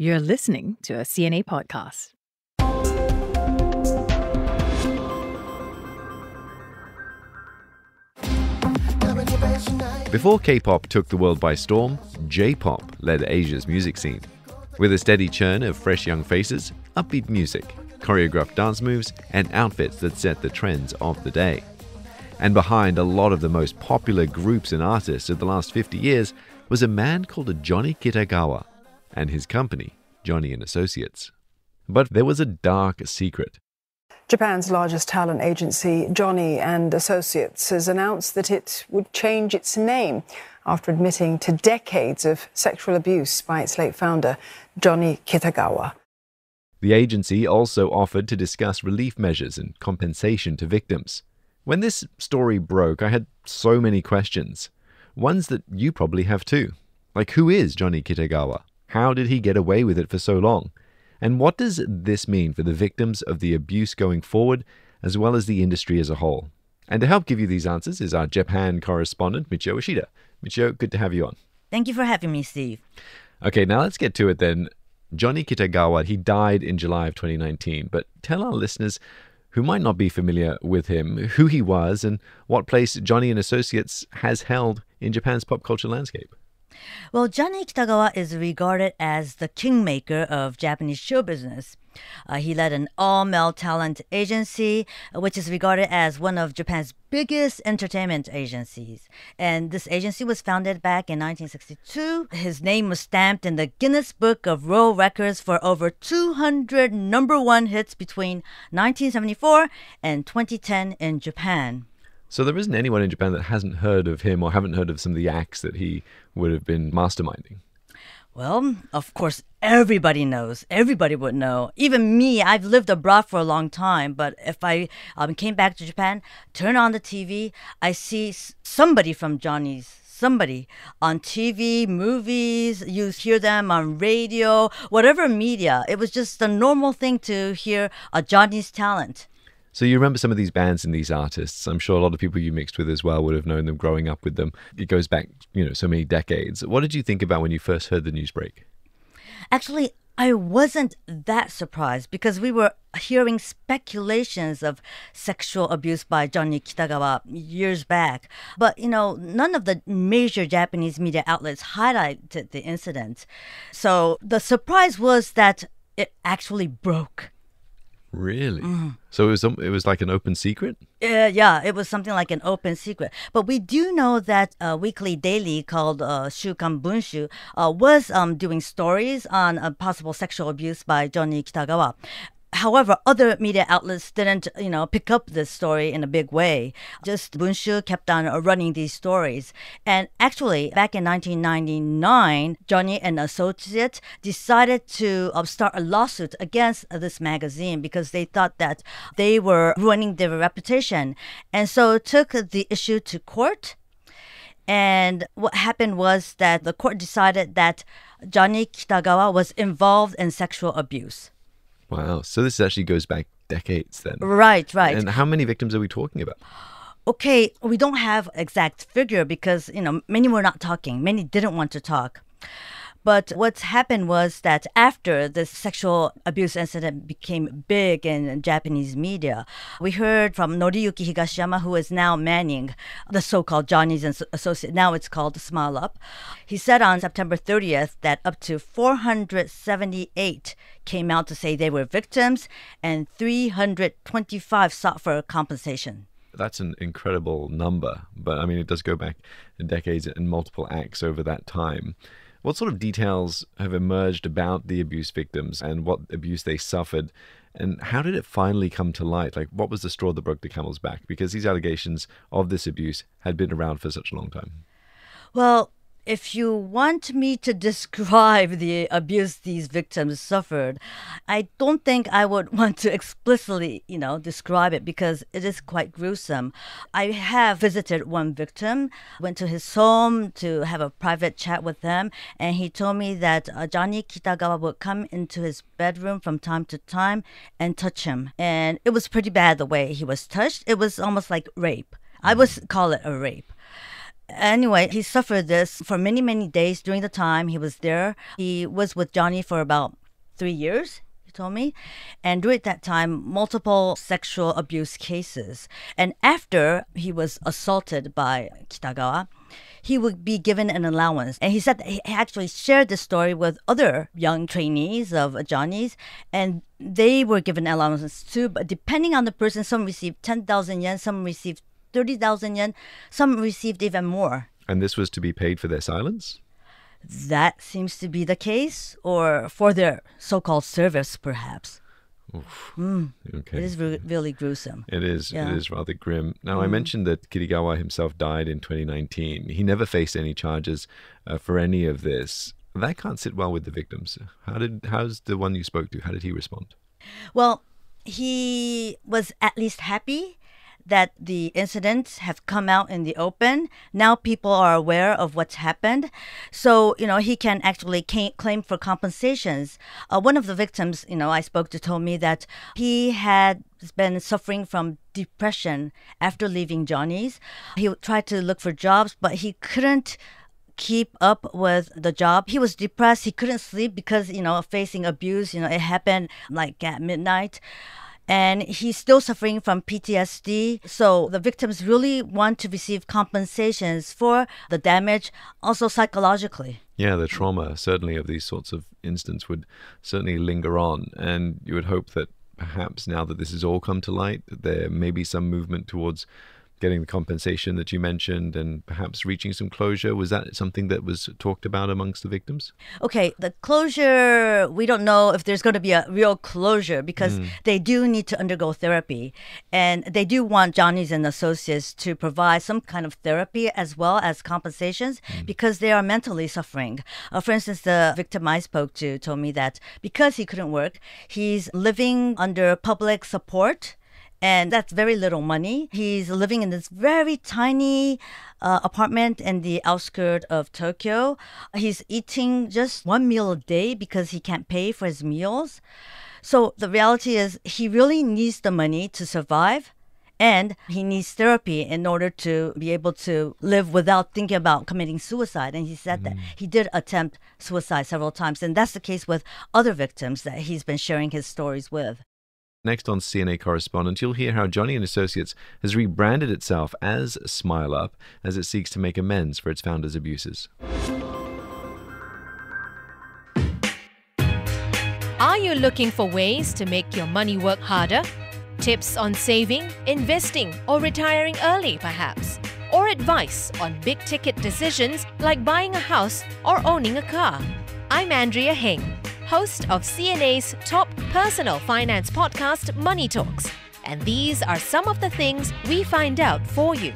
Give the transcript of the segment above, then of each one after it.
You're listening to a CNA podcast. Before K pop took the world by storm, J pop led Asia's music scene. With a steady churn of fresh young faces, upbeat music, choreographed dance moves, and outfits that set the trends of the day. And behind a lot of the most popular groups and artists of the last 50 years was a man called Johnny Kitagawa and his company, Johnny and Associates. But there was a dark secret. Japan's largest talent agency, Johnny and Associates, has announced that it would change its name after admitting to decades of sexual abuse by its late founder, Johnny Kitagawa. The agency also offered to discuss relief measures and compensation to victims. When this story broke, I had so many questions. Ones that you probably have too. Like, who is Johnny Kitagawa? How did he get away with it for so long? And what does this mean for the victims of the abuse going forward, as well as the industry as a whole? And to help give you these answers is our Japan correspondent, Michiyo Ishida. Michiyo, good to have you on. Thank you for having me, Steve. Okay, now let's get to it then. Johnny Kitagawa, he died in July of 2019, but tell our listeners who might not be familiar with him who he was and what place Johnny and Associates has held in Japan's pop culture landscape. Well, Johnny Kitagawa is regarded as the kingmaker of Japanese show business. Uh, he led an all male talent agency, uh, which is regarded as one of Japan's biggest entertainment agencies. And this agency was founded back in 1962. His name was stamped in the Guinness Book of World Records for over 200 number one hits between 1974 and 2010 in Japan. So there isn't anyone in Japan that hasn't heard of him or haven't heard of some of the acts that he would have been masterminding. Well, of course, everybody knows. Everybody would know. Even me, I've lived abroad for a long time, but if I um, came back to Japan, turn on the TV, I see somebody from Johnny's somebody on TV, movies, you hear them on radio, whatever media. It was just a normal thing to hear a Johnny's talent. So you remember some of these bands and these artists. I'm sure a lot of people you mixed with as well would have known them growing up with them. It goes back, you know, so many decades. What did you think about when you first heard the news break? Actually, I wasn't that surprised because we were hearing speculations of sexual abuse by Johnny Kitagawa years back. But, you know, none of the major Japanese media outlets highlighted the incident. So the surprise was that it actually broke. Really? Mm. So it was it was like an open secret. Uh, yeah, it was something like an open secret. But we do know that a weekly daily called uh, Shukan Bunshun uh, was um, doing stories on uh, possible sexual abuse by Johnny Kitagawa. However, other media outlets didn't, you know, pick up this story in a big way. Just Bunshun kept on running these stories. And actually, back in 1999, Johnny and Associates decided to uh, start a lawsuit against this magazine because they thought that they were ruining their reputation. And so took the issue to court. And what happened was that the court decided that Johnny Kitagawa was involved in sexual abuse. Wow. So this actually goes back decades then. Right, right. And how many victims are we talking about? Okay, we don't have exact figure because, you know, many were not talking. Many didn't want to talk. But what's happened was that after the sexual abuse incident became big in Japanese media, we heard from Noriyuki Higashiyama, who is now manning the so-called Johnny's Associate. Now it's called Smile Up. He said on September 30th that up to 478 came out to say they were victims, and 325 sought for compensation that's an incredible number. But I mean, it does go back decades and multiple acts over that time. What sort of details have emerged about the abuse victims and what abuse they suffered? And how did it finally come to light? Like, what was the straw that broke the camel's back? Because these allegations of this abuse had been around for such a long time. Well, if you want me to describe the abuse these victims suffered, I don't think I would want to explicitly, you know, describe it because it is quite gruesome. I have visited one victim, went to his home to have a private chat with him, and he told me that uh, Johnny Kitagawa would come into his bedroom from time to time and touch him. And it was pretty bad the way he was touched. It was almost like rape. I would call it a rape Anyway, he suffered this for many, many days during the time he was there. He was with Johnny for about three years he told me. And during that time, multiple sexual abuse cases. And after he was assaulted by Kitagawa, he would be given an allowance. And he said he actually shared this story with other young trainees of Johnny's, and they were given allowances too. But depending on the person, some received 10,000 yen, some received 30,000 yen, some received even more. And this was to be paid for their silence? That seems to be the case, or for their so called service, perhaps. Mm. Okay. It is re- really gruesome. It is. Yeah. It is rather grim. Now, I mentioned that Kitagawa himself died in 2019. He never faced any charges uh, for any of this. That can't sit well with the victims. How did? How's the one you spoke to? How did he respond? Well, he was at least happy that the incidents have come out in the open. Now people are aware of what's happened. So, you know, he can actually claim for compensations. Uh, one of the victims, you know, I spoke to told me that he had been suffering from depression after leaving Johnny's. He tried to look for jobs, but he couldn't keep up with the job. He was depressed. He couldn't sleep because, you know, facing abuse, you know, it happened like at midnight. And he's still suffering from PTSD. So the victims really want to receive compensations for the damage, also psychologically. Yeah, the trauma certainly of these sorts of incidents would certainly linger on, and you would hope that perhaps now that this has all come to light, there may be some movement towards getting the compensation that you mentioned and perhaps reaching some closure. Was that something that was talked about amongst the victims? Okay, the closure, we don't know if there's going to be a real closure because they do need to undergo therapy. And they do want Johnny's and Associates to provide some kind of therapy as well as compensations because they are mentally suffering. Uh, for instance, the victim I spoke to told me that because he couldn't work, he's living under public support and that's very little money. He's living in this very tiny uh, apartment in the outskirts of Tokyo. He's eating just one meal a day because he can't pay for his meals. So the reality is, he really needs the money to survive. And he needs therapy in order to be able to live without thinking about committing suicide. And he said that he did attempt suicide several times. And that's the case with other victims that he's been sharing his stories with. Next on CNA Correspondent, you'll hear how Johnny and Associates has rebranded itself as Smile Up as it seeks to make amends for its founders' abuses. Are you looking for ways to make your money work harder? Tips on saving, investing, or retiring early, perhaps? Or advice on big ticket decisions like buying a house or owning a car? I'm Andrea Heng, host of CNA's top personal finance podcast, Money Talks. And these are some of the things we find out for you.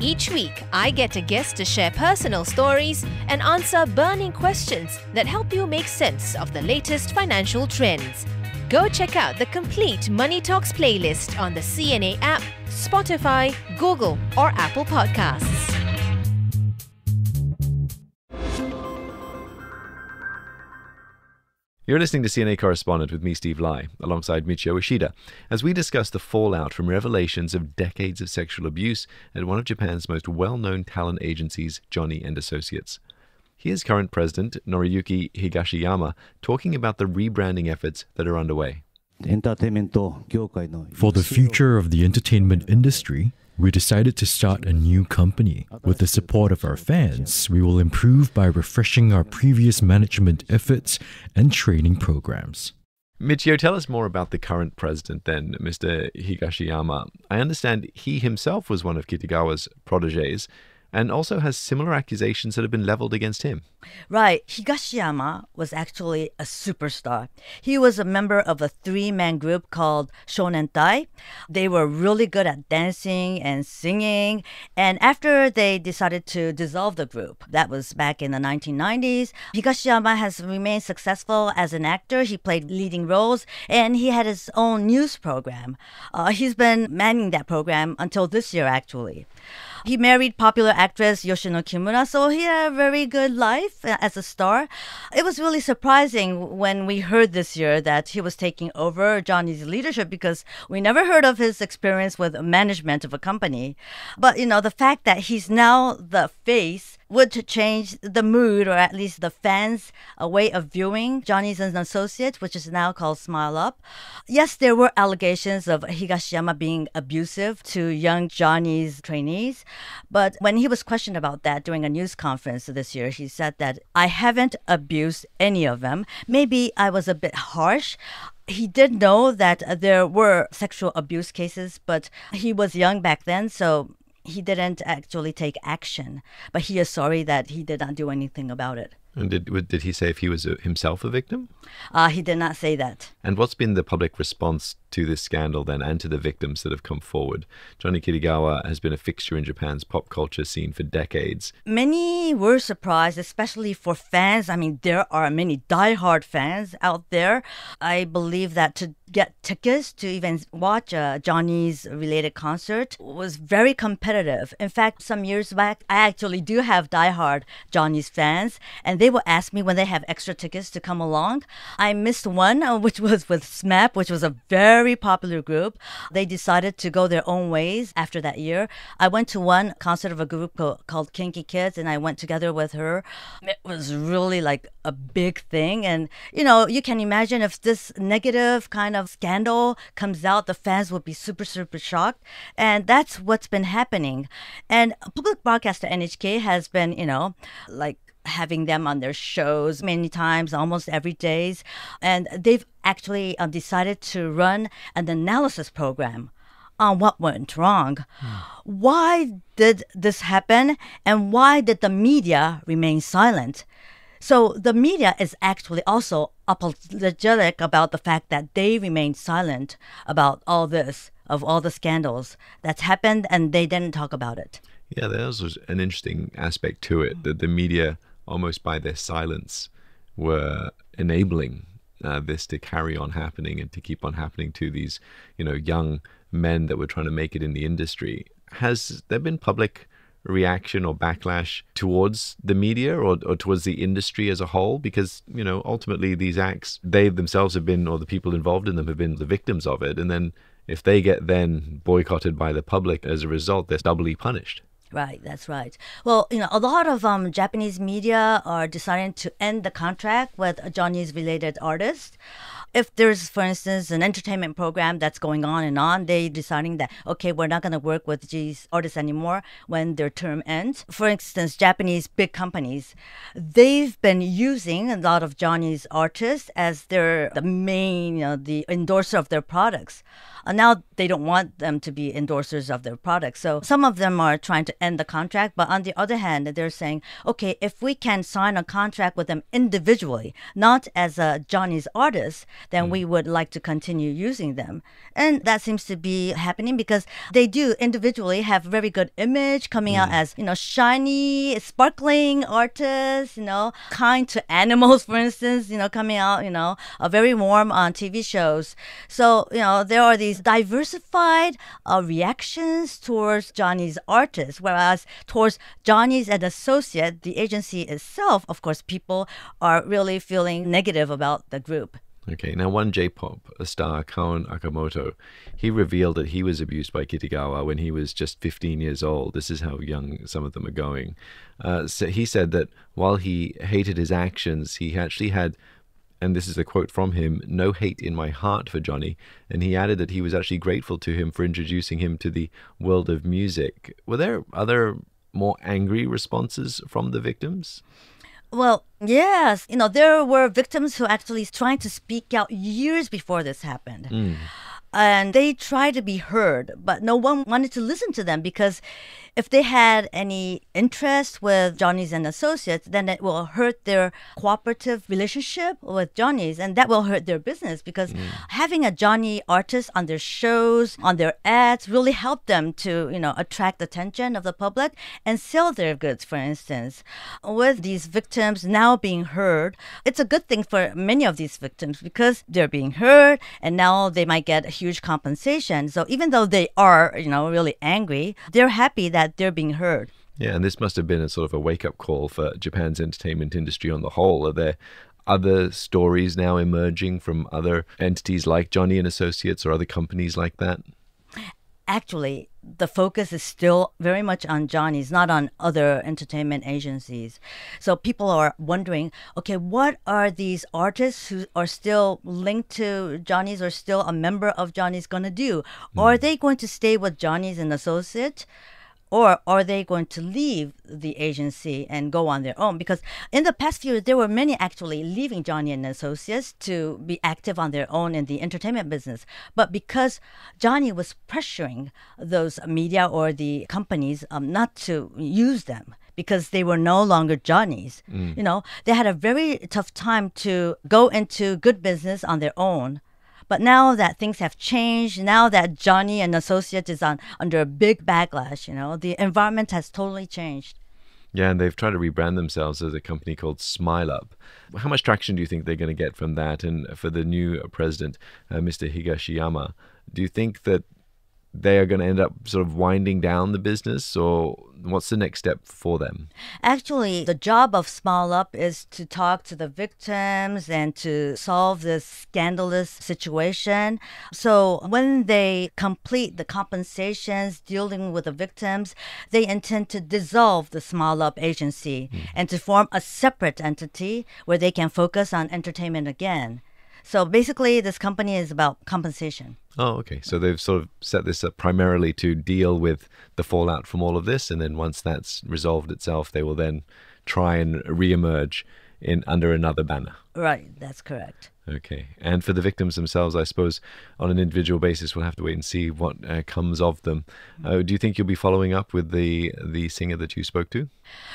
Each week, I get a guest to share personal stories and answer burning questions that help you make sense of the latest financial trends. Go check out the complete Money Talks playlist on the CNA app, Spotify, Google, or Apple Podcasts. You're listening to CNA Correspondent with me, Steve Lai, alongside Michiyo Ishida, as we discuss the fallout from revelations of decades of sexual abuse at one of Japan's most well-known talent agencies, Johnny and Associates. Here's current president Noriyuki Higashiyama talking about the rebranding efforts that are underway. For For the future of the entertainment industry, we decided to start a new company. With the support of our fans, we will improve by refreshing our previous management efforts and training programs. Michiyo, tell us more about the current president then, Mr. Higashiyama. I understand he himself was one of Kitagawa's proteges and also has similar accusations that have been leveled against him. Right. Higashiyama was actually a superstar. He was a member of a three man group called Shonen Tai. They were really good at dancing and singing. And after they decided to dissolve the group, that was back in the 1990s, Higashiyama has remained successful as an actor. He played leading roles and he had his own news program. Uh, he's been manning that program until this year, actually. He married popular actress Yoshino Kimura, so he had a very good life uh, as a star. It was really surprising when we heard this year that he was taking over Johnny's leadership because we never heard of his experience with management of a company. But, you know, the fact that he's now the face would change the mood or at least the fans' a way of viewing Johnny's and Associates, which is now called Smile Up. Yes, there were allegations of Higashiyama being abusive to young Johnny's trainees, but when he was questioned about that during a news conference this year, he said that I haven't abused any of them. Maybe I was a bit harsh he did know that there were sexual abuse cases, but he was young back then, so he didn't actually take action, but he is sorry that he did not do anything about it. And did did he say if he was a, himself a victim? Uh, he did not say that. And what's been the public response to this scandal then, and to the victims that have come forward? Johnny Kitagawa has been a fixture in Japan's pop culture scene for decades. Many were surprised, especially for fans. I mean, there are many die-hard fans out there. I believe that to get tickets to even watch a Johnny's related concert was very competitive. In fact, some years back, I actually do have die-hard Johnny's fans, and they will ask me when they have extra tickets to come along. I missed one, uh, which was with SMAP, which was a very popular group. They decided to go their own ways after that year. I went to one concert of a group called KinKi Kids, and I went together with her. It was really like a big thing. And, you know, you can imagine if this negative kind of scandal comes out, the fans would be super, super shocked. And that's what's been happening. And public broadcaster NHK has been, you know, like having them on their shows many times, almost every day. And they've actually uh, decided to run an analysis program on what went wrong. Mm. Why did this happen? And why did the media remain silent? So the media is actually also apologetic about the fact that they remained silent about all this, of all the scandals that's happened, and they didn't talk about it. Yeah, there's an interesting aspect to it that the media, almost by their silence, were enabling uh, this to carry on happening and to keep on happening to these, you know, young men that were trying to make it in the industry. Has there been public reaction or backlash towards the media or, or towards the industry as a whole? Because you know ultimately these acts they themselves have been or the people involved in them have been the victims of it. And then if they get then boycotted by the public as a result they're doubly punished Right, that's right. Well, you know, a lot of um, Japanese media are deciding to end the contract with a Johnny's related artists if there's, for instance, an entertainment program that's going on and on, they deciding that okay, we're not going to work with these artists anymore when their term ends. For instance, Japanese big companies, they've been using a lot of Johnny's artists as their the main, you know, the endorser of their products. Uh, now they don't want them to be endorsers of their products. So some of them are trying to end the contract, but on the other hand, they're saying, okay, if we can sign a contract with them individually, not as a Johnny's artist, then mm. we would like to continue using them. And that seems to be happening because they do individually have very good image coming mm. out as, you know, shiny, sparkling artists, you know, kind to animals, for instance, you know, coming out, you know, uh, very warm on TV shows. So, you know, there are these diversified uh, reactions towards Johnny's artists, whereas towards Johnny's and associate, the agency itself, of course, people are really feeling negative about the group. Okay, now one J-pop star, Kauan Okamoto, he revealed that he was abused by Kitagawa when he was just 15 years old. This is how young some of them are going. Uh, so he said that while he hated his actions, he actually had, and this is a quote from him, no hate in my heart for Johnny. And he added that he was actually grateful to him for introducing him to the world of music. Were there other more angry responses from the victims? Well, yes. You know, there were victims who actually trying to speak out years before this happened. Mm. And they tried to be heard, but no one wanted to listen to them because if they had any interest with Johnny's and Associates, then it will hurt their cooperative relationship with Johnny's, and that will hurt their business because mm. having a Johnny artist on their shows, on their ads, really help them to you know attract attention of the public and sell their goods. For instance, with these victims now being heard, it's a good thing for many of these victims because they're being heard, and now they might get huge compensation. So even though they are, you know, really angry, they're happy that they're being heard. Yeah, and this must have been a sort of a wake up call for Japan's entertainment industry on the whole. Are there other stories now emerging from other entities like Johnny and Associates or other companies like that? Actually, the focus is still very much on Johnny's, not on other entertainment agencies. So people are wondering, okay, what are these artists who are still linked to Johnny's or still a member of Johnny's going to do? Mm. Are they going to stay with Johnny's and Associate? Or are they going to leave the agency and go on their own? Because in the past few years, there were many actually leaving Johnny and Associates to be active on their own in the entertainment business. But because Johnny was pressuring those media or the companies um, not to use them, because they were no longer Johnny's. Mm. You know, they had a very tough time to go into good business on their own but now that things have changed, now that Johnny and Associates is on under a big backlash, you know, the environment has totally changed. Yeah, and they've tried to rebrand themselves as a company called Smile Up. How much traction do you think they're going to get from that? And for the new president, uh, Mr. Higashiyama, do you think that they are going to end up sort of winding down the business or what's the next step for them? Actually, the job of Smile Up is to talk to the victims and to solve this scandalous situation. So when they complete the compensations dealing with the victims, they intend to dissolve the Smile Up agency mm. and to form a separate entity where they can focus on entertainment again. So basically, this company is about compensation. Oh, okay. So they've sort of set this up primarily to deal with the fallout from all of this, and then once that's resolved itself, they will then try and reemerge in under another banner. Right. That's correct. Okay. And for the victims themselves, I suppose on an individual basis, we'll have to wait and see what uh, comes of them. Uh, do you think you'll be following up with the the singer that you spoke to?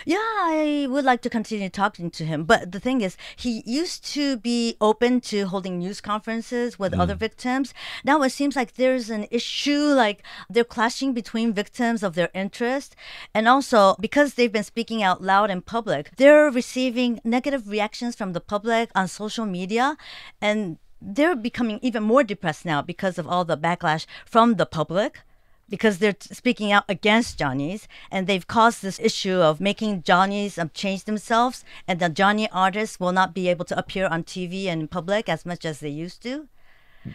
Yeah, I would like to continue talking to him. But the thing is, he used to be open to holding news conferences with mm. other victims. Now it seems like there's an issue, like they're clashing between victims of their interest. And also, because they've been speaking out loud in public, they're receiving negative reactions from the public on social media and they're becoming even more depressed now because of all the backlash from the public because they're speaking out against Johnny's and they've caused this issue of making Johnny's um, change themselves and the Johnny artists will not be able to appear on TV and in public as much as they used to.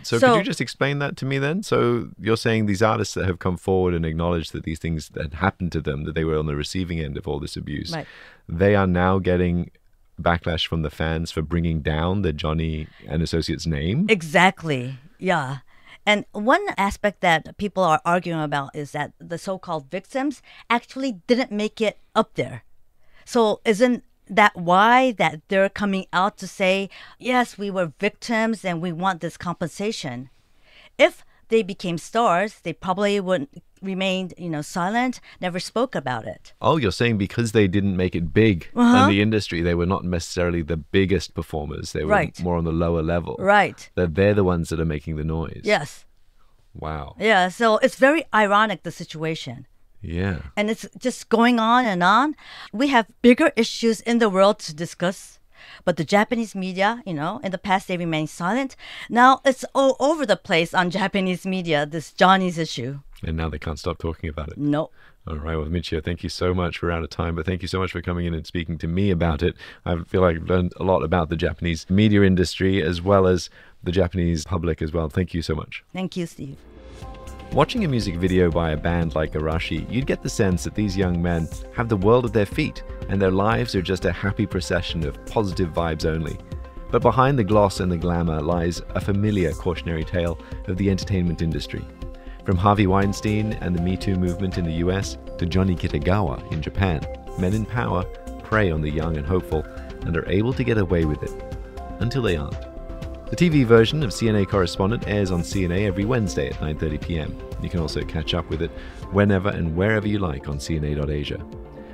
So, so, could you just explain that to me then? So you're saying these artists that have come forward and acknowledged that these things had happened to them, that they were on the receiving end of all this abuse, right. they are now getting backlash from the fans for bringing down the Johnny and Associates name. Exactly. Yeah. And one aspect that people are arguing about is that the so called victims actually didn't make it up there. So, isn't that why that they're coming out to say, yes, we were victims and we want this compensation? If they became stars, they probably wouldn't remained, you know, silent, never spoke about it. Oh, you're saying because they didn't make it big uh-huh. in the industry, they were not necessarily the biggest performers. They were right. more on the lower level. Right. That they're the ones that are making the noise. Yes. Wow. Yeah, so it's very ironic the situation. Yeah. And it's just going on and on. We have bigger issues in the world to discuss. But the Japanese media, you know, in the past they remained silent. Now it's all over the place on Japanese media, this Johnny's issue. And now they can't stop talking about it. No. All right, well, Michiyo, thank you so much. We're out of time, but thank you so much for coming in and speaking to me about it. I feel like I've learned a lot about the Japanese media industry as well as the Japanese public as well. Thank you so much. Thank you, Steve. Watching a music video by a band like Arashi, you'd get the sense that these young men have the world at their feet and their lives are just a happy procession of positive vibes only. But behind the gloss and the glamour lies a familiar cautionary tale of the entertainment industry. From Harvey Weinstein and the Me Too movement in the US to Johnny Kitagawa in Japan, men in power prey on the young and hopeful and are able to get away with it. Until they aren't. The TV version of CNA Correspondent airs on CNA every Wednesday at 9:30 p.m. You can also catch up with it whenever and wherever you like on CNA.Asia.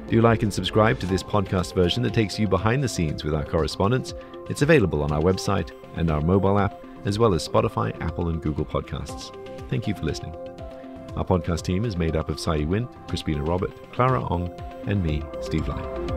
Do like and subscribe to this podcast version that takes you behind the scenes with our correspondents. It's available on our website and our mobile app, as well as Spotify, Apple, and Google Podcasts. Thank you for listening. Our podcast team is made up of Sai Win, Crispina Robert, Clara Ong, and me, Steve Lai.